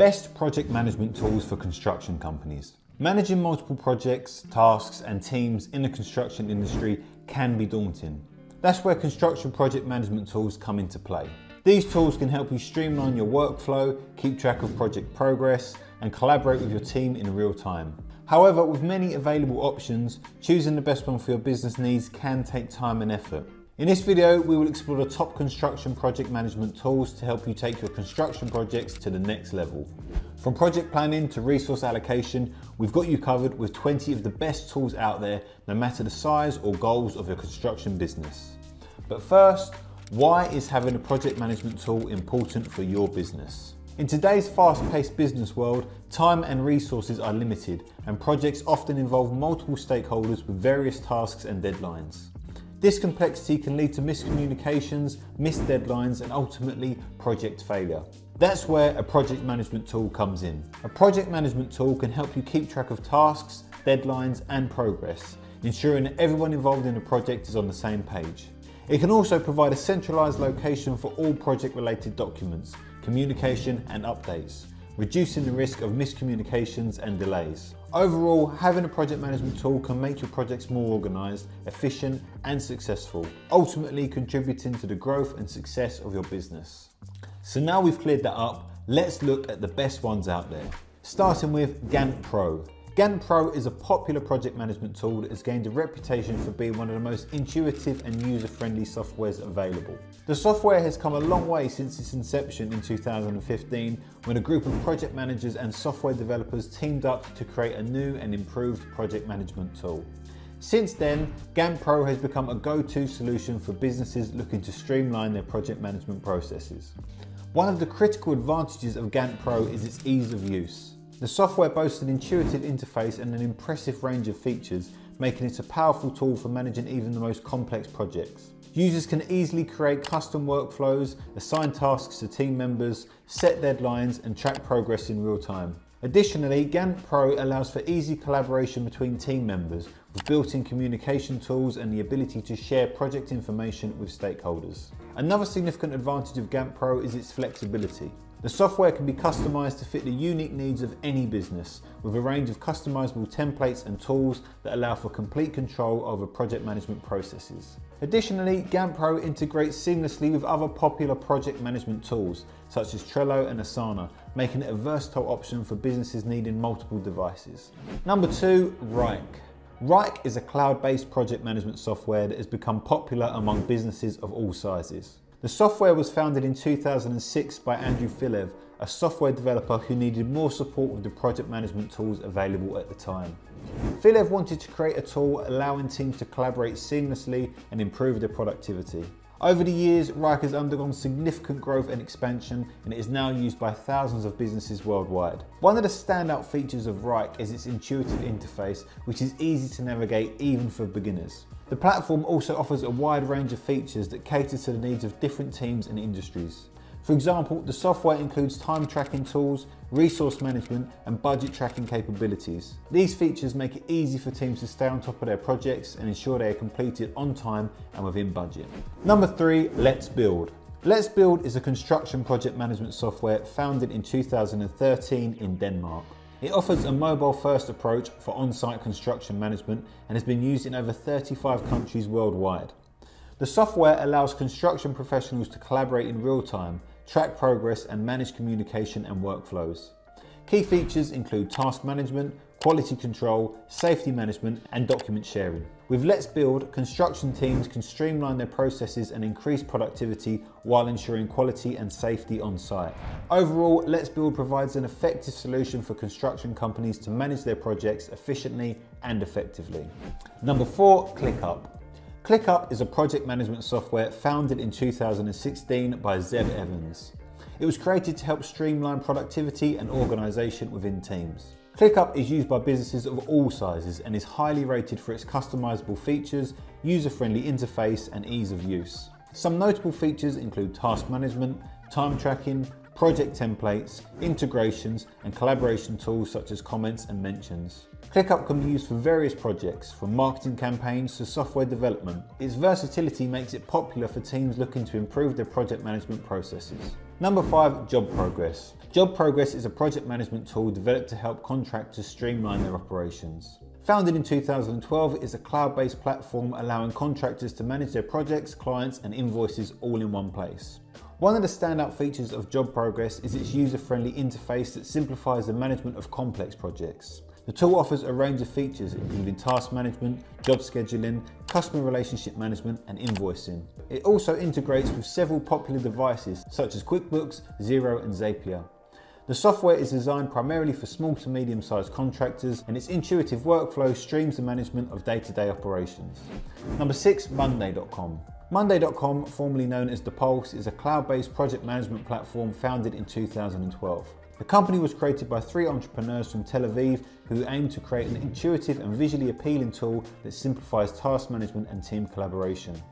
Best project management tools for construction companies. Managing multiple projects, tasks, and teams in the construction industry can be daunting. That's where construction project management tools come into play. These tools can help you streamline your workflow, keep track of project progress, and collaborate with your team in real time. However, with many available options, choosing the best one for your business needs can take time and effort. In this video, we will explore the top construction project management tools to help you take your construction projects to the next level. From project planning to resource allocation, we've got you covered with 20 of the best tools out there, no matter the size or goals of your construction business. But first, why is having a project management tool important for your business? In today's fast-paced business world, time and resources are limited and projects often involve multiple stakeholders with various tasks and deadlines. This complexity can lead to miscommunications, missed deadlines and ultimately project failure. That's where a project management tool comes in. A project management tool can help you keep track of tasks, deadlines and progress, ensuring that everyone involved in the project is on the same page. It can also provide a centralized location for all project related documents, communication and updates, reducing the risk of miscommunications and delays. Overall, having a project management tool can make your projects more organized, efficient and successful, ultimately contributing to the growth and success of your business. So now we've cleared that up, let's look at the best ones out there. Starting with Gantt Pro. Gantt Pro is a popular project management tool that has gained a reputation for being one of the most intuitive and user-friendly softwares available. The software has come a long way since its inception in 2015 when a group of project managers and software developers teamed up to create a new and improved project management tool. Since then, Gantt Pro has become a go-to solution for businesses looking to streamline their project management processes. One of the critical advantages of Gantt Pro is its ease of use. The software boasts an intuitive interface and an impressive range of features, making it a powerful tool for managing even the most complex projects. Users can easily create custom workflows, assign tasks to team members, set deadlines and track progress in real time. Additionally, Gantt Pro allows for easy collaboration between team members with built-in communication tools and the ability to share project information with stakeholders. Another significant advantage of Gantt Pro is its flexibility. The software can be customized to fit the unique needs of any business with a range of customizable templates and tools that allow for complete control over project management processes. Additionally, Gantt Pro integrates seamlessly with other popular project management tools such as Trello and Asana, making it a versatile option for businesses needing multiple devices. Number two, Wrike. Wrike is a cloud-based project management software that has become popular among businesses of all sizes. The software was founded in 2006 by Andrew Filev, a software developer who needed more support with the project management tools available at the time. Filev wanted to create a tool allowing teams to collaborate seamlessly and improve their productivity. Over the years, Wrike has undergone significant growth and expansion and it is now used by thousands of businesses worldwide. One of the standout features of Wrike is its intuitive interface, which is easy to navigate even for beginners. The platform also offers a wide range of features that cater to the needs of different teams and industries. For example, the software includes time tracking tools, resource management and budget tracking capabilities. These features make it easy for teams to stay on top of their projects and ensure they are completed on time and within budget. Number three, Let's Build. Let's Build is a construction project management software founded in 2013 in Denmark. It offers a mobile first approach for on-site construction management and has been used in over 35 countries worldwide. The software allows construction professionals to collaborate in real time, track progress and manage communication and workflows. Key features include task management, quality control, safety management and document sharing. With Let's Build, construction teams can streamline their processes and increase productivity while ensuring quality and safety on site. Overall, Let's Build provides an effective solution for construction companies to manage their projects efficiently and effectively. Number four, ClickUp. ClickUp is a project management software founded in 2016 by Zeb Evans. It was created to help streamline productivity and organisation within teams. ClickUp is used by businesses of all sizes and is highly rated for its customizable features, user-friendly interface and ease of use. Some notable features include task management, time tracking, project templates, integrations and collaboration tools such as comments and mentions. ClickUp can be used for various projects, from marketing campaigns to software development. Its versatility makes it popular for teams looking to improve their project management processes. Number five, Job Progress. Job Progress is a project management tool developed to help contractors streamline their operations. Founded in 2012, it is a cloud-based platform allowing contractors to manage their projects, clients and invoices all in one place. One of the standout features of Job Progress is its user-friendly interface that simplifies the management of complex projects. The tool offers a range of features including task management, job scheduling, customer relationship management and invoicing. It also integrates with several popular devices such as QuickBooks, Xero and Zapier. The software is designed primarily for small to medium sized contractors and its intuitive workflow streams the management of day-to-day -day operations. Number six, Monday.com. Monday.com, formerly known as daPulse, is a cloud-based project management platform founded in 2012. The company was created by three entrepreneurs from Tel Aviv who aim to create an intuitive and visually appealing tool that simplifies task management and team collaboration.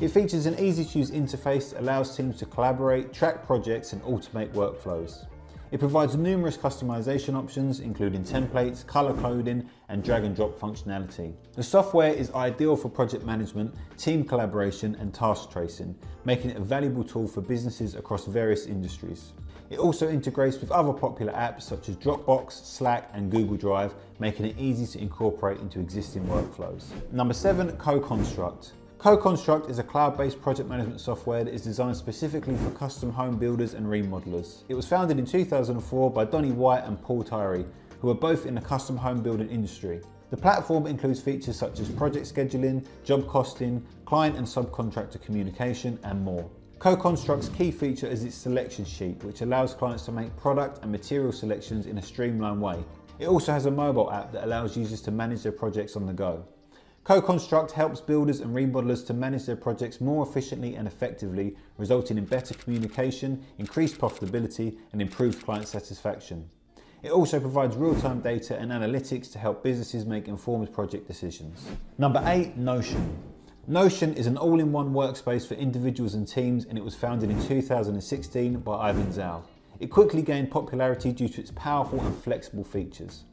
It features an easy to use interface that allows teams to collaborate, track projects and automate workflows. It provides numerous customization options, including templates, color coding, and drag and drop functionality. The software is ideal for project management, team collaboration, and task tracing, making it a valuable tool for businesses across various industries. It also integrates with other popular apps such as Dropbox, Slack, and Google Drive, making it easy to incorporate into existing workflows. Number seven, CoConstruct. CoConstruct is a cloud-based project management software that is designed specifically for custom home builders and remodelers. It was founded in 2004 by Donnie White and Paul Tyree, who are both in the custom home building industry. The platform includes features such as project scheduling, job costing, client and subcontractor communication, and more. CoConstruct's key feature is its selection sheet, which allows clients to make product and material selections in a streamlined way. It also has a mobile app that allows users to manage their projects on the go. CoConstruct helps builders and remodelers to manage their projects more efficiently and effectively, resulting in better communication, increased profitability, and improved client satisfaction. It also provides real-time data and analytics to help businesses make informed project decisions. Number eight, Notion. Notion is an all-in-one workspace for individuals and teams and it was founded in 2016 by Ivan Zhao. It quickly gained popularity due to its powerful and flexible features.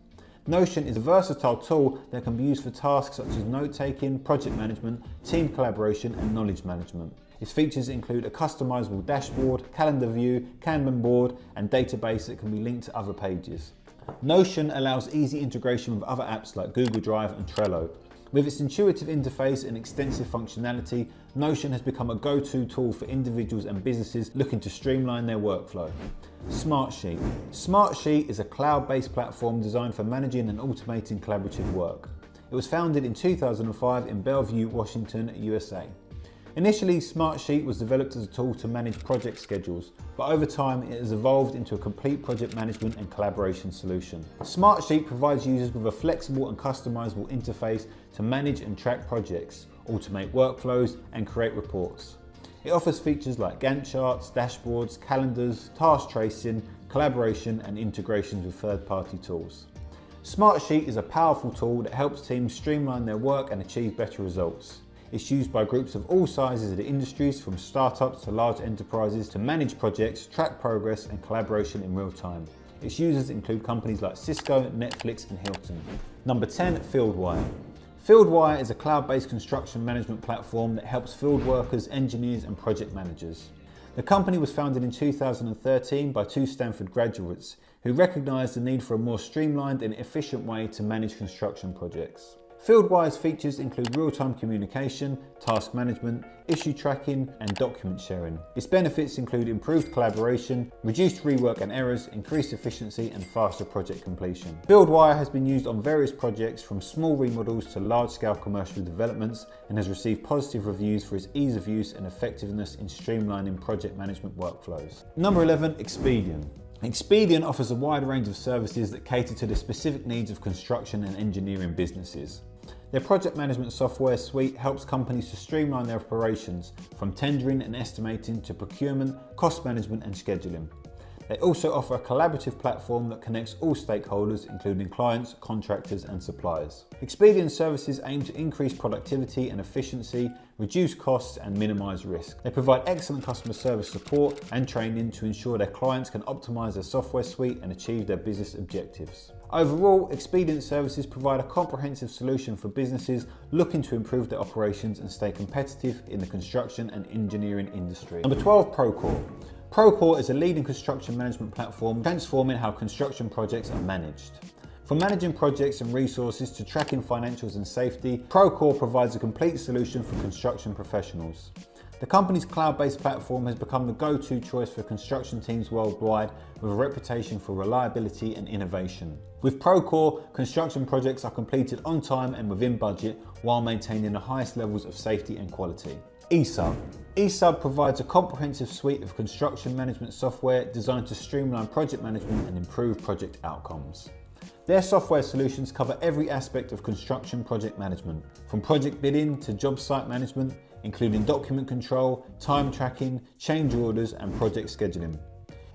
Notion is a versatile tool that can be used for tasks such as note-taking, project management, team collaboration and knowledge management. Its features include a customizable dashboard, calendar view, Kanban board and database that can be linked to other pages. Notion allows easy integration with other apps like Google Drive and Trello. With its intuitive interface and extensive functionality, Notion has become a go-to tool for individuals and businesses looking to streamline their workflow. Smartsheet. Smartsheet is a cloud-based platform designed for managing and automating collaborative work. It was founded in 2005 in Bellevue, Washington, USA. Initially, Smartsheet was developed as a tool to manage project schedules, but over time it has evolved into a complete project management and collaboration solution. Smartsheet provides users with a flexible and customizable interface to manage and track projects, automate workflows, and create reports. It offers features like Gantt charts, dashboards, calendars, task tracing, collaboration, and integrations with third-party tools. Smartsheet is a powerful tool that helps teams streamline their work and achieve better results. It's used by groups of all sizes of the industries, from startups to large enterprises, to manage projects, track progress, and collaboration in real time. Its users include companies like Cisco, Netflix, and Hilton. Number 10, Fieldwire. Fieldwire is a cloud-based construction management platform that helps field workers, engineers, and project managers. The company was founded in 2013 by two Stanford graduates who recognized the need for a more streamlined and efficient way to manage construction projects. Fieldwire's features include real-time communication, task management, issue tracking and document sharing. Its benefits include improved collaboration, reduced rework and errors, increased efficiency and faster project completion. Fieldwire has been used on various projects from small remodels to large-scale commercial developments and has received positive reviews for its ease of use and effectiveness in streamlining project management workflows. Number 11, Xpedeon. Xpedeon offers a wide range of services that cater to the specific needs of construction and engineering businesses. Their project management software suite helps companies to streamline their operations from tendering and estimating to procurement, cost management and scheduling. They also offer a collaborative platform that connects all stakeholders, including clients, contractors, and suppliers. Xpedeon services aim to increase productivity and efficiency, reduce costs, and minimize risk. They provide excellent customer service support and training to ensure their clients can optimize their software suite and achieve their business objectives. Overall, Xpedeon Services provide a comprehensive solution for businesses looking to improve their operations and stay competitive in the construction and engineering industry. Number 12, Procore. Procore is a leading construction management platform transforming how construction projects are managed. From managing projects and resources to tracking financials and safety, Procore provides a complete solution for construction professionals. The company's cloud-based platform has become the go-to choice for construction teams worldwide with a reputation for reliability and innovation. With Procore, construction projects are completed on time and within budget while maintaining the highest levels of safety and quality. eSub. eSub provides a comprehensive suite of construction management software designed to streamline project management and improve project outcomes. Their software solutions cover every aspect of construction project management, from project bidding to job site management, including document control, time tracking, change orders, and project scheduling.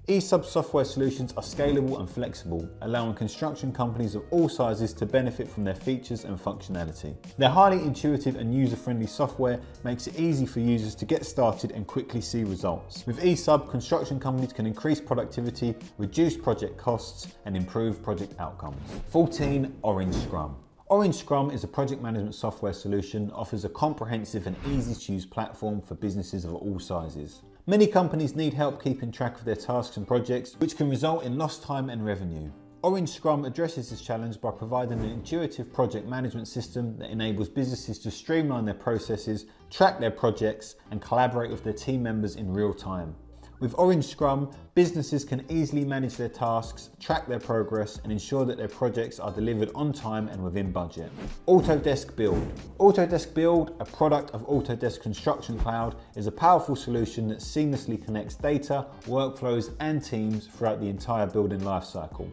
eSub software solutions are scalable and flexible, allowing construction companies of all sizes to benefit from their features and functionality. Their highly intuitive and user-friendly software makes it easy for users to get started and quickly see results. With eSub, construction companies can increase productivity, reduce project costs, and improve project outcomes. 14. Orange Scrum. Orange Scrum is a project management software solution that offers a comprehensive and easy to use platform for businesses of all sizes. Many companies need help keeping track of their tasks and projects, which can result in lost time and revenue. Orange Scrum addresses this challenge by providing an intuitive project management system that enables businesses to streamline their processes, track their projects, and collaborate with their team members in real time. With Orange Scrum, businesses can easily manage their tasks, track their progress, and ensure that their projects are delivered on time and within budget. Autodesk Build. Autodesk Build, a product of Autodesk Construction Cloud, is a powerful solution that seamlessly connects data, workflows, and teams throughout the entire building lifecycle.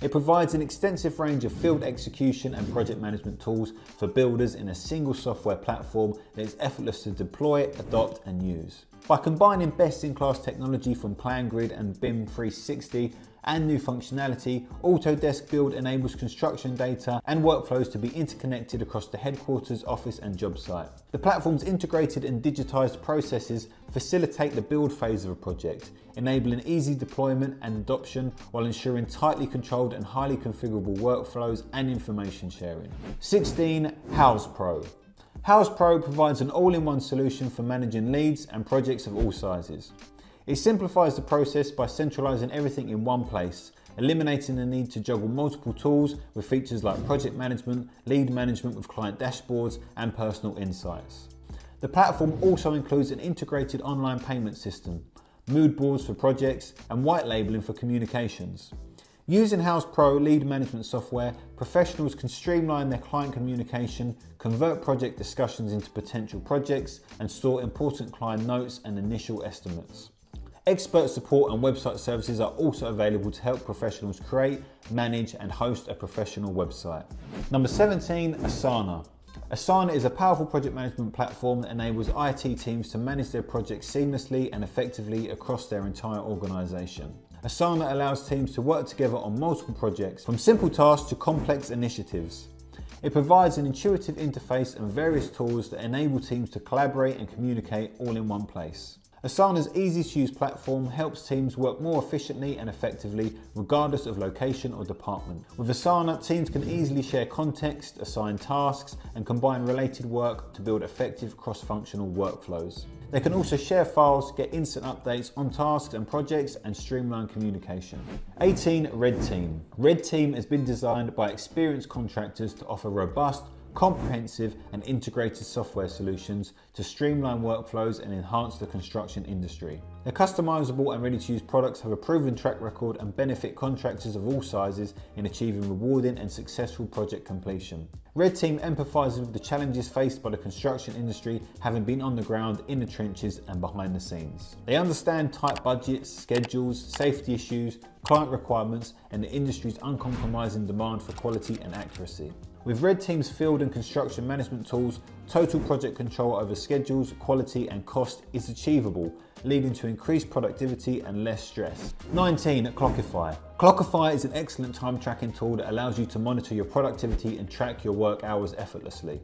It provides an extensive range of field execution and project management tools for builders in a single software platform that is effortless to deploy, adopt, and use. By combining best-in-class technology from PlanGrid and BIM 360 and new functionality, Autodesk Build enables construction data and workflows to be interconnected across the headquarters, office and job site. The platform's integrated and digitized processes facilitate the build phase of a project, enabling easy deployment and adoption while ensuring tightly controlled and highly configurable workflows and information sharing. 16. Houzz Pro. Houzz Pro provides an all-in-one solution for managing leads and projects of all sizes. It simplifies the process by centralizing everything in one place, eliminating the need to juggle multiple tools with features like project management, lead management with client dashboards, and personal insights. The platform also includes an integrated online payment system, mood boards for projects, and white labeling for communications. Using Houzz Pro lead management software, professionals can streamline their client communication, convert project discussions into potential projects, and store important client notes and initial estimates. Expert support and website services are also available to help professionals create, manage, and host a professional website. Number 17, Asana. Asana is a powerful project management platform that enables IT teams to manage their projects seamlessly and effectively across their entire organization. Asana allows teams to work together on multiple projects, from simple tasks to complex initiatives. It provides an intuitive interface and various tools that enable teams to collaborate and communicate all in one place. Asana's easy to use platform helps teams work more efficiently and effectively regardless of location or department. With Asana, teams can easily share context, assign tasks, and combine related work to build effective cross-functional workflows. They can also share files, get instant updates on tasks and projects, and streamline communication. 18. Red Team. Red Team has been designed by experienced contractors to offer robust, comprehensive and integrated software solutions to streamline workflows and enhance the construction industry. Their customizable and ready to use products have a proven track record and benefit contractors of all sizes in achieving rewarding and successful project completion. Red Team empathizes with the challenges faced by the construction industry having been on the ground, in the trenches and behind the scenes. They understand tight budgets, schedules, safety issues, client requirements and the industry's uncompromising demand for quality and accuracy. With Red Team's field and construction management tools, total project control over schedules, quality and cost is achievable, leading to increased productivity and less stress. 19. Clockify. Clockify is an excellent time tracking tool that allows you to monitor your productivity and track your work hours effortlessly.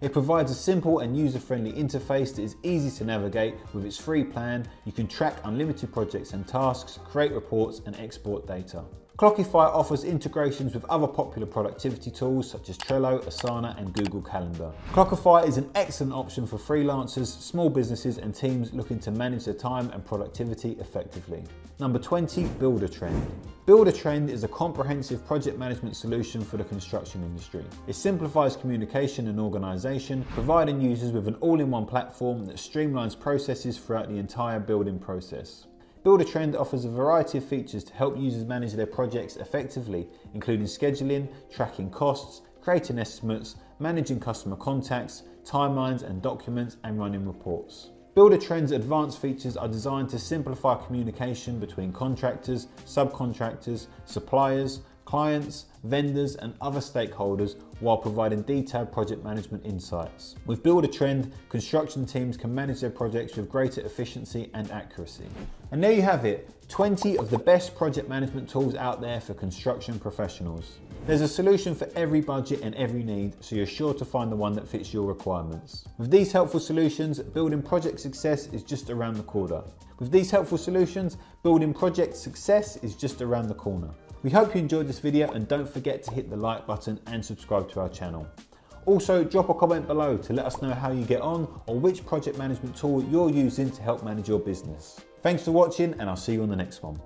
It provides a simple and user-friendly interface that is easy to navigate. With its free plan, you can track unlimited projects and tasks, create reports and export data. Clockify offers integrations with other popular productivity tools such as Trello, Asana, and Google Calendar. Clockify is an excellent option for freelancers, small businesses, and teams looking to manage their time and productivity effectively. Number 20, Buildertrend. Buildertrend is a comprehensive project management solution for the construction industry. It simplifies communication and organization, providing users with an all-in-one platform that streamlines processes throughout the entire building process. Buildertrend offers a variety of features to help users manage their projects effectively, including scheduling, tracking costs, creating estimates, managing customer contacts, timelines and documents, and running reports. Buildertrend's advanced features are designed to simplify communication between contractors, subcontractors, suppliers, clients, vendors, and other stakeholders while providing detailed project management insights. With Buildertrend, construction teams can manage their projects with greater efficiency and accuracy. And there you have it 20 of the best project management tools out there for construction professionals. There's a solution for every budget and every need, so you're sure to find the one that fits your requirements. With these helpful solutions, building project success is just around the corner. With these helpful solutions, building project success is just around the corner. We hope you enjoyed this video and don't forget to hit the like button and subscribe to our channel. Also, drop a comment below to let us know how you get on or which project management tool you're using to help manage your business. Thanks for watching and I'll see you on the next one.